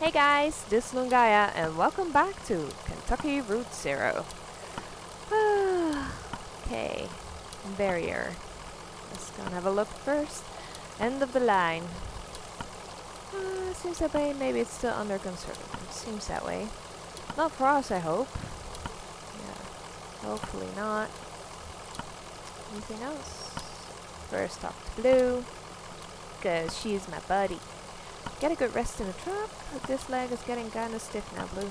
Hey guys, this is Lungaia and welcome back to Kentucky Route Zero. okay, barrier. Let's go and have a look first. End of the line. Uh, seems that way, maybe it's still under construction. Seems that way. Not for us, I hope. Yeah, hopefully not. Anything else? First talk to Blue, because she's my buddy. Get a good rest in the truck. This leg is getting kinda stiff now, Blue.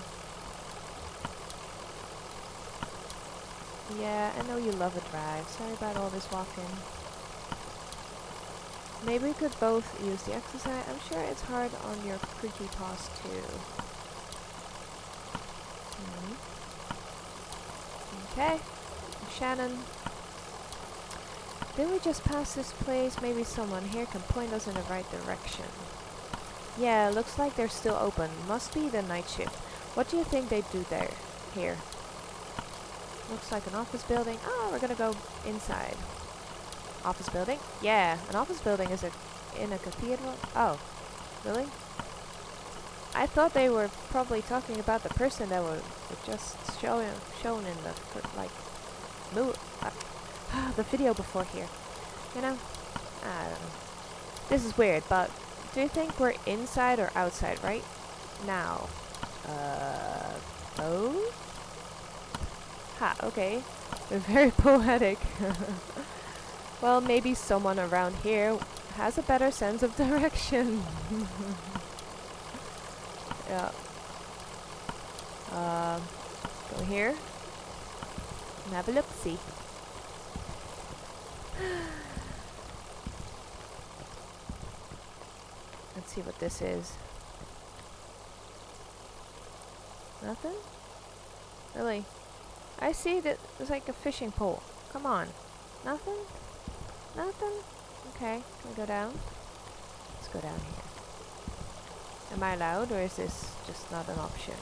Yeah, I know you love a drive. Sorry about all this walking. Maybe we could both use the exercise. I'm sure it's hard on your creaky paws too. Mm. Okay. Shannon. Did we just pass this place? Maybe someone here can point us in the right direction. Yeah, looks like they're still open. Must be the night shift. What do you think they do there? Here. Looks like an office building. Oh, we're gonna go inside. Office building? Yeah, an office building is a in a cathedral. Oh, really? I thought they were probably talking about the person that was just shown shown in the like uh, the video before here. You know, I don't know. This is weird, but do you think we're inside or outside right now? Uh, both? Ha, okay. They're very poetic. well, maybe someone around here has a better sense of direction. yeah. Um, go here and have a look-see. Let's see what this is. Nothing? Really? I see that it's like a fishing pole. Come on. Nothing? Nothing? Okay, can we go down? Let's go down here. Am I allowed or is this just not an option?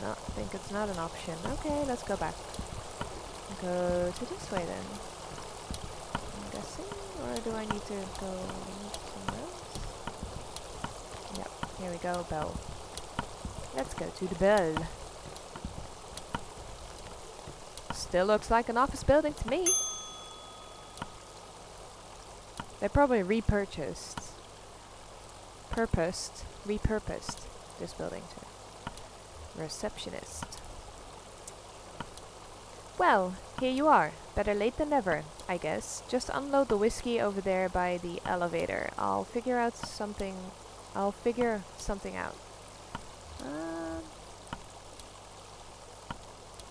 No, I think it's not an option. Okay, let's go back. Go to this way then. Or do I need to go somewhere else? Yep, here we go, bell. Let's go to the bell. Still looks like an office building to me. They probably repurchased, purposed, repurposed this building to receptionist. Well, here you are. Better late than never, I guess. Just unload the whiskey over there by the elevator. I'll figure out something. I'll figure something out. Um,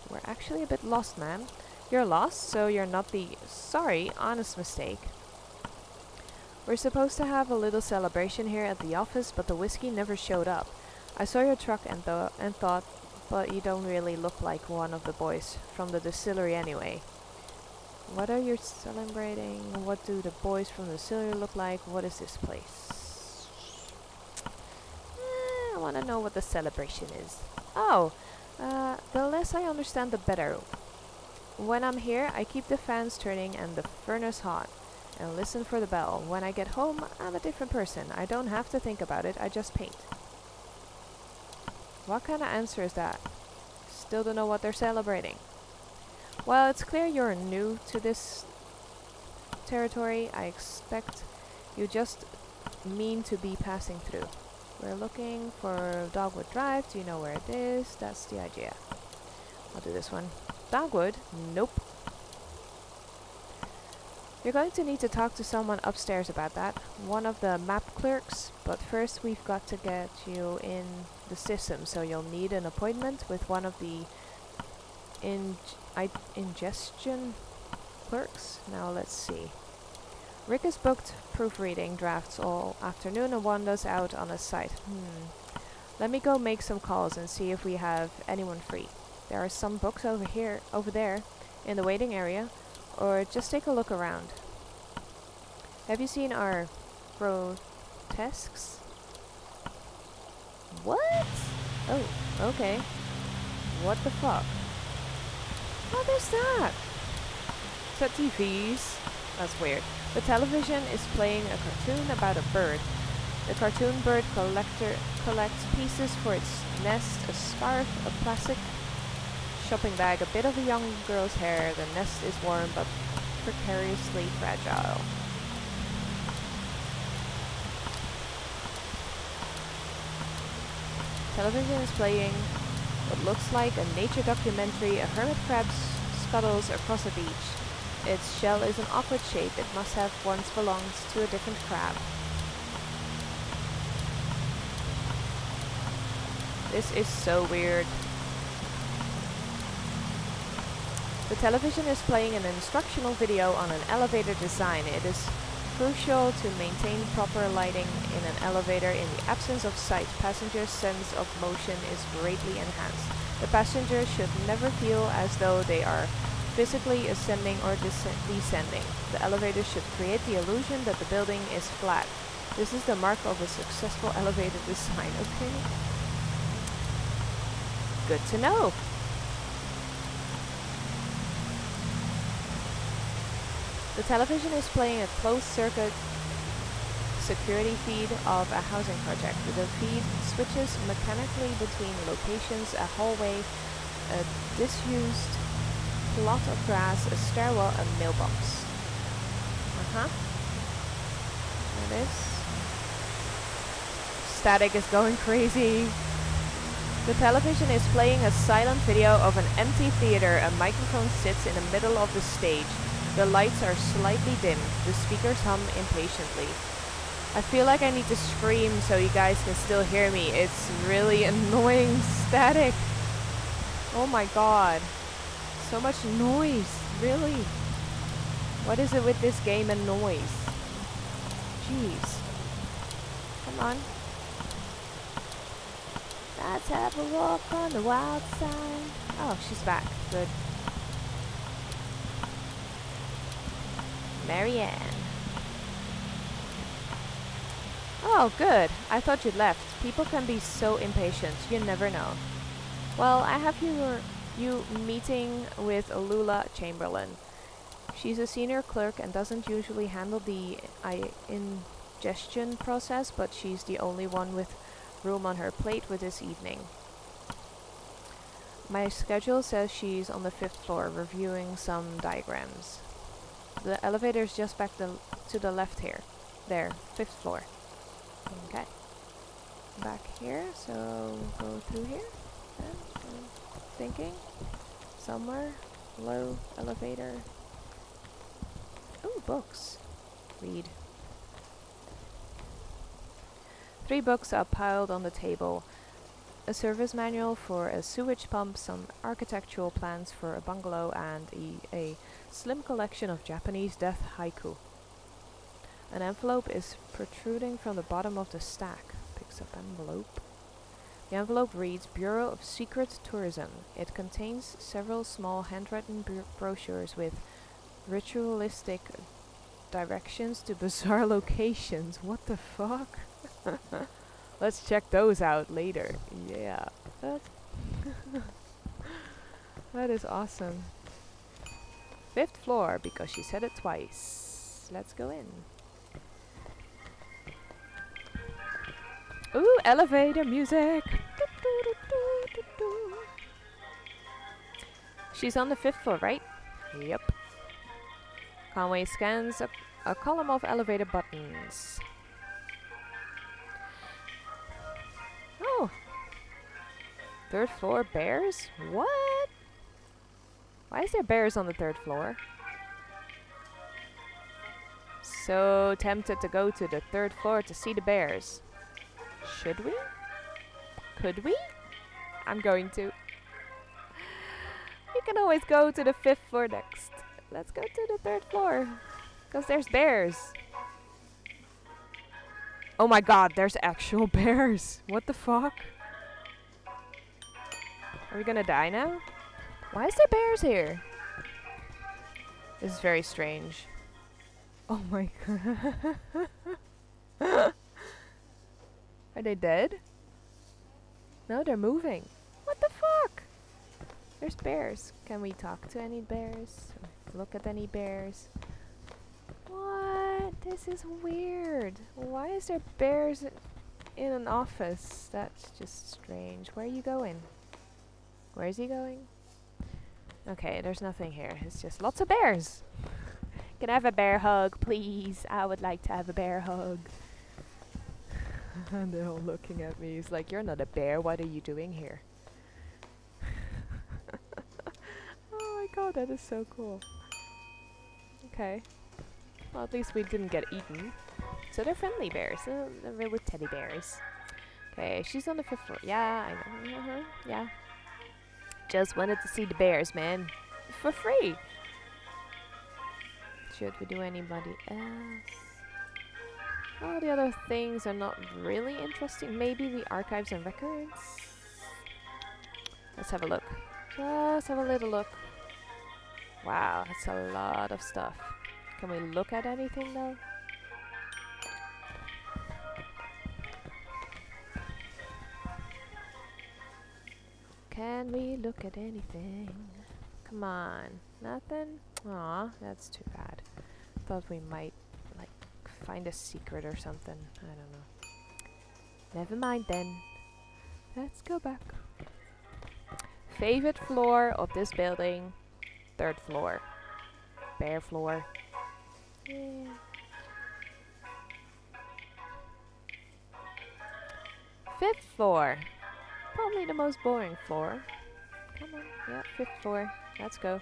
we're actually a bit lost, man. You're lost, so you're not the... Sorry, honest mistake. We're supposed to have a little celebration here at the office, but the whiskey never showed up. I saw your truck and, th and thought, but you don't really look like one of the boys from the distillery anyway. What are you celebrating? What do the boys from the cellar look like? What is this place? Eh, I want to know what the celebration is. Oh, uh, the less I understand the better. When I'm here, I keep the fans turning and the furnace hot and listen for the bell. When I get home, I'm a different person. I don't have to think about it, I just paint. What kind of answer is that? Still don't know what they're celebrating. Well, it's clear you're new to this territory. I expect you just mean to be passing through. We're looking for Dogwood Drive. Do you know where it is? That's the idea. I'll do this one. Dogwood? Nope. You're going to need to talk to someone upstairs about that. One of the map clerks. But first we've got to get you in the system. So you'll need an appointment with one of the in ingestion clerks. Now let's see. Rick is booked proofreading drafts all afternoon and wanders out on a site. Hmm. Let me go make some calls and see if we have anyone free. There are some books over here, over there, in the waiting area, or just take a look around. Have you seen our grotesques? What? Oh, okay. What the fuck? What is that? That TVs? That's weird. The television is playing a cartoon about a bird. The cartoon bird collector collects pieces for its nest, a scarf, a plastic shopping bag, a bit of a young girl's hair. The nest is warm but precariously fragile. Television is playing what looks like a nature documentary. A hermit crab scuttles across a beach. Its shell is an awkward shape. It must have once belonged to a different crab. This is so weird. The television is playing an instructional video on an elevator design. It is crucial to maintain proper lighting in an elevator. In the absence of sight, passengers' sense of motion is greatly enhanced. The passenger should never feel as though they are physically ascending or descending. The elevator should create the illusion that the building is flat. This is the mark of a successful elevator design, okay? Good to know. The television is playing a closed-circuit security feed of a housing project. The feed switches mechanically between locations, a hallway, a disused plot of grass, a stairwell, a mailbox. Uh-huh. There it is. Static is going crazy. The television is playing a silent video of an empty theater. A microphone sits in the middle of the stage. The lights are slightly dimmed. The speakers hum impatiently. I feel like I need to scream so you guys can still hear me. It's really annoying static. Oh my god. So much noise. Really? What is it with this game and noise? Jeez. Come on. Let's have a walk on the wild side. Oh, she's back. Good. Marianne. Oh, good. I thought you'd left. People can be so impatient. You never know. Well, I have you, you meeting with Lula Chamberlain. She's a senior clerk and doesn't usually handle the I ingestion process, but she's the only one with room on her plate with this evening. My schedule says she's on the fifth floor reviewing some diagrams. The elevator's just back the to the left here. There, fifth floor. Okay. Back here, so go through here. Thinking. Somewhere. Low elevator. Ooh, books. Read. Three books are piled on the table. A service manual for a sewage pump, some architectural plans for a bungalow, and a, a slim collection of Japanese death haiku. An envelope is protruding from the bottom of the stack. Picks up envelope. The envelope reads Bureau of Secret Tourism. It contains several small handwritten brochures with ritualistic directions to bizarre locations. What the fuck? Let's check those out later. Yeah. That, that is awesome. Fifth floor, because she said it twice. Let's go in. Ooh, elevator music. She's on the fifth floor, right? Yep. Conway scans a, a column of elevator buttons. Oh. Third floor bears? What? Why is there bears on the third floor? So tempted to go to the third floor to see the bears. Should we? Could we? I'm going to. You can always go to the fifth floor next. Let's go to the third floor. Because there's bears. Oh my god, there's actual bears. What the fuck? Are we gonna die now? Why is there bears here? This is very strange. Oh my god. Are they dead? No, they're moving. What the fuck? There's bears. Can we talk to any bears? Look at any bears? What? This is weird. Why is there bears in an office? That's just strange. Where are you going? Where is he going? Okay, there's nothing here. It's just lots of bears. Can I have a bear hug, please? I would like to have a bear hug. and they're all looking at me. He's like, you're not a bear. What are you doing here? oh my god, that is so cool. Okay. Well, at least we didn't get eaten. So they're friendly bears. Uh, they're really teddy bears. Okay, she's on the fifth floor. Yeah, I know. Uh -huh. Yeah. Just wanted to see the bears, man. For free. Should we do anybody else? All the other things are not really interesting. Maybe the archives and records? Let's have a look. Just have a little look. Wow, that's a lot of stuff. Can we look at anything though? Can we look at anything? Come on. Nothing? Aw, that's too bad. Thought we might, like, find a secret or something. I don't know. Never mind then. Let's go back. Favorite floor of this building? Third floor. Bare floor. Yeah. Fifth floor. Probably the most boring floor. Come on. Yeah, fifth floor. Let's go.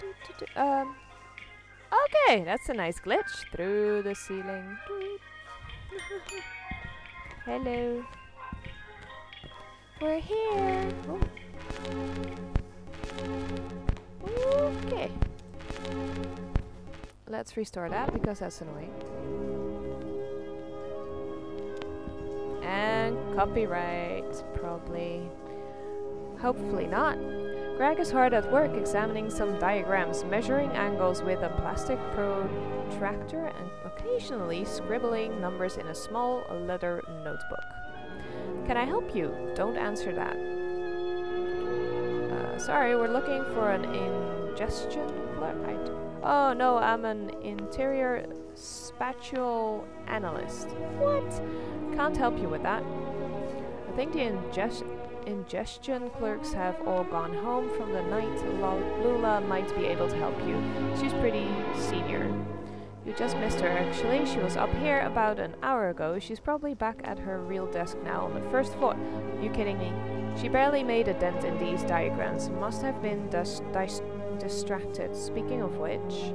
Do, do, do. Um. Okay, that's a nice glitch through the ceiling. Hello. We're here. Okay. Let's restore that because that's annoying. And copyright, probably. Hopefully not. Greg is hard at work examining some diagrams, measuring angles with a plastic protractor and occasionally scribbling numbers in a small leather notebook. Can I help you? Don't answer that. Uh, sorry, we're looking for an ingestion clerk. Oh no, I'm an interior spatial analyst. What? Can't help you with that. I think the ingest ingestion clerks have all gone home from the night. Lula might be able to help you. She's pretty senior. You just missed her actually. She was up here about an hour ago. She's probably back at her real desk now on the first floor. You kidding me? She barely made a dent in these diagrams. Must have been dis distracted. Speaking of which...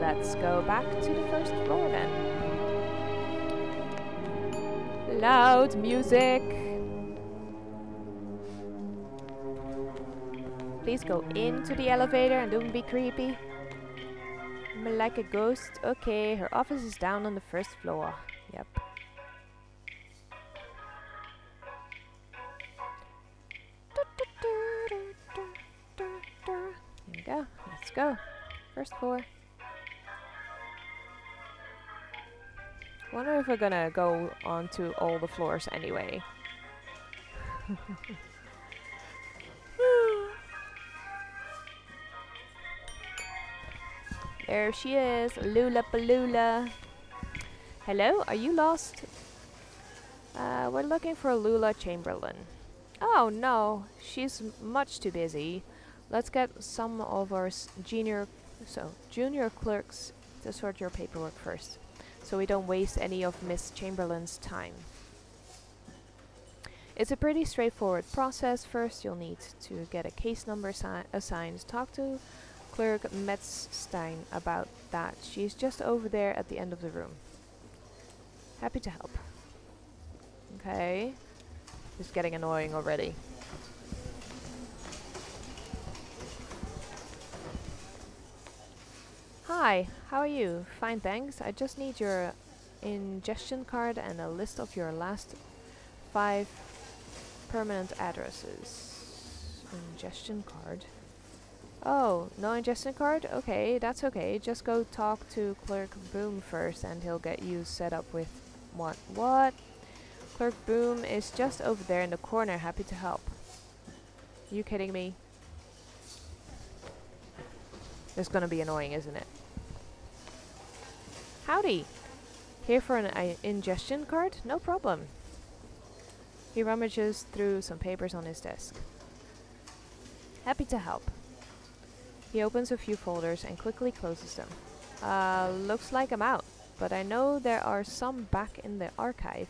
Let's go back to the first floor then. Loud music! Please go into the elevator and don't be creepy. I'm like a ghost. Okay, her office is down on the first floor. Yep. Go. Let's go. First floor. Wonder if we're gonna go onto all the floors anyway. there she is, Lula Palula. Hello, are you lost? Uh, we're looking for Lula Chamberlain. Oh no, she's much too busy. Let's get some of our junior, so junior clerks to sort your paperwork first so we don't waste any of Miss Chamberlain's time. It's a pretty straightforward process. First, you'll need to get a case number assigned. Talk to Clerk Metzstein about that. She's just over there at the end of the room. Happy to help. Okay. It's getting annoying already. Hi, how are you? Fine, thanks. I just need your ingestion card and a list of your last five permanent addresses. Ingestion card. Oh, no ingestion card? Okay, that's okay. Just go talk to Clerk Boom first and he'll get you set up with what? What? Clerk Boom is just over there in the corner, happy to help. You kidding me? It's gonna be annoying, isn't it? Howdy! Here for an uh, ingestion card? No problem. He rummages through some papers on his desk. Happy to help. He opens a few folders and quickly closes them. Uh, looks like I'm out, but I know there are some back in the archive.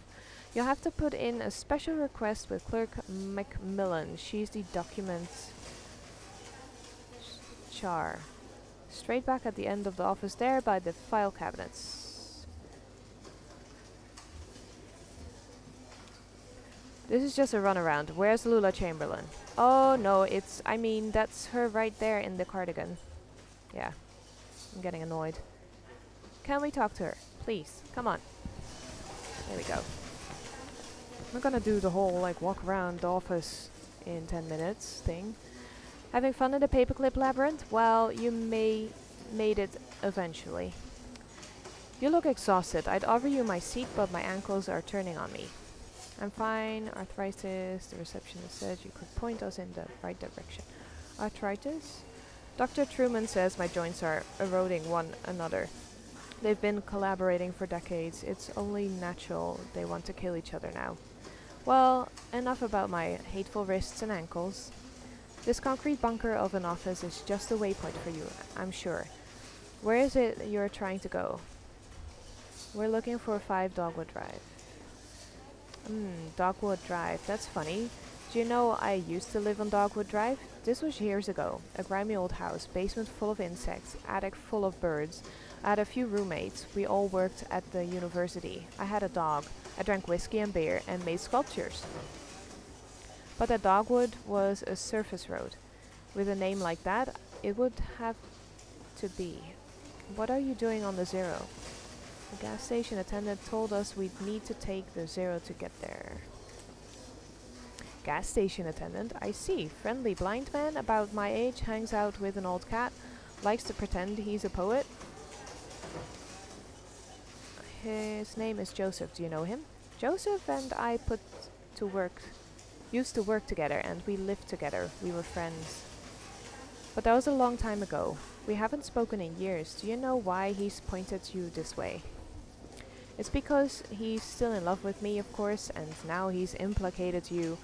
You'll have to put in a special request with Clerk Macmillan. She's the documents char. Straight back at the end of the office there by the file cabinets. This is just a runaround. Where's Lula Chamberlain? Oh no, it's, I mean, that's her right there in the cardigan. Yeah, I'm getting annoyed. Can we talk to her? Please, come on. There we go. Not gonna do the whole like walk around the office in 10 minutes thing. Having fun in the paperclip labyrinth? Well, you may made it eventually. You look exhausted. I'd offer you my seat, but my ankles are turning on me. I'm fine. Arthritis. The receptionist said you could point us in the right direction. Arthritis? Dr. Truman says my joints are eroding one another. They've been collaborating for decades. It's only natural they want to kill each other now. Well, enough about my hateful wrists and ankles. This concrete bunker of an office is just a waypoint for you, I'm sure. Where is it you're trying to go? We're looking for 5 Dogwood Drive. Hmm, Dogwood Drive, that's funny. Do you know I used to live on Dogwood Drive? This was years ago. A grimy old house, basement full of insects, attic full of birds. I had a few roommates. We all worked at the university. I had a dog. I drank whiskey and beer and made sculptures. But the Dogwood was a surface road. With a name like that, it would have to be. What are you doing on the Zero? The gas station attendant told us we'd need to take the Zero to get there. Gas station attendant, I see. Friendly blind man about my age hangs out with an old cat, likes to pretend he's a poet. His name is Joseph. Do you know him? Joseph and I put to work, used to work together and we lived together. We were friends. But that was a long time ago. We haven't spoken in years. Do you know why he's pointed you this way? It's because he's still in love with me, of course, and now he's implicated you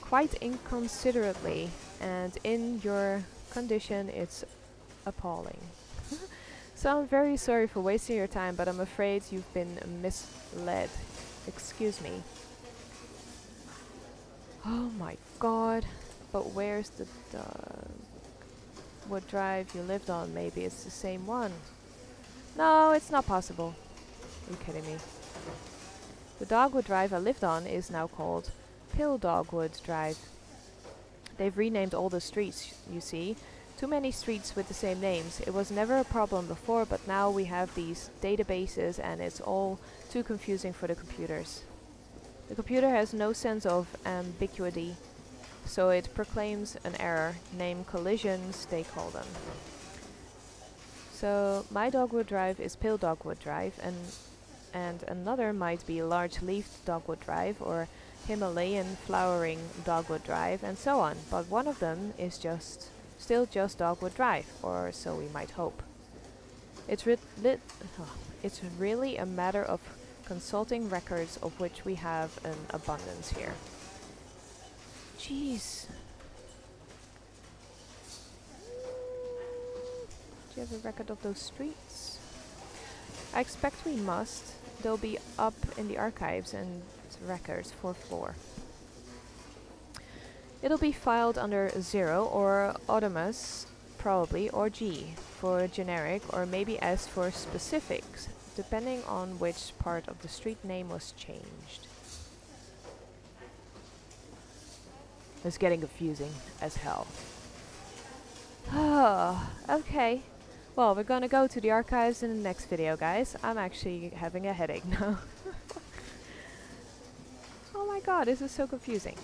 quite inconsiderately, and in your condition, it's appalling. so I'm very sorry for wasting your time, but I'm afraid you've been misled. Excuse me. Oh my god. But where's the dog? What drive you lived on? Maybe it's the same one. No, it's not possible. Are you kidding me? The Dogwood Drive I lived on is now called Pill Dogwood Drive. They've renamed all the streets, you see. Too many streets with the same names. It was never a problem before, but now we have these databases and it's all too confusing for the computers. The computer has no sense of ambiguity, so it proclaims an error, name collisions, they call them. So my dogwood drive is pill dogwood drive and and another might be large-leafed dogwood drive or Himalayan flowering dogwood drive and so on, but one of them is just still just dogwood drive, or so we might hope. It's, oh, it's really a matter of consulting records of which we have an abundance here. Jeez. Do you have a record of those streets? I expect we must. They'll be up in the archives and records, for floor. It'll be filed under 0 or Odonyms, probably, or G for generic, or maybe S for specifics, depending on which part of the street name was changed. It's getting confusing as hell. Oh, okay. Well, we're gonna go to the archives in the next video, guys. I'm actually having a headache now. oh my god, this is so confusing.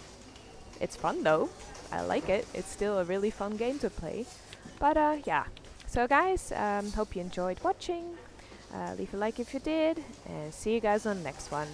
It's fun though. I like it. It's still a really fun game to play. But uh, yeah. So guys, um, hope you enjoyed watching. Uh, leave a like if you did. And see you guys on the next one.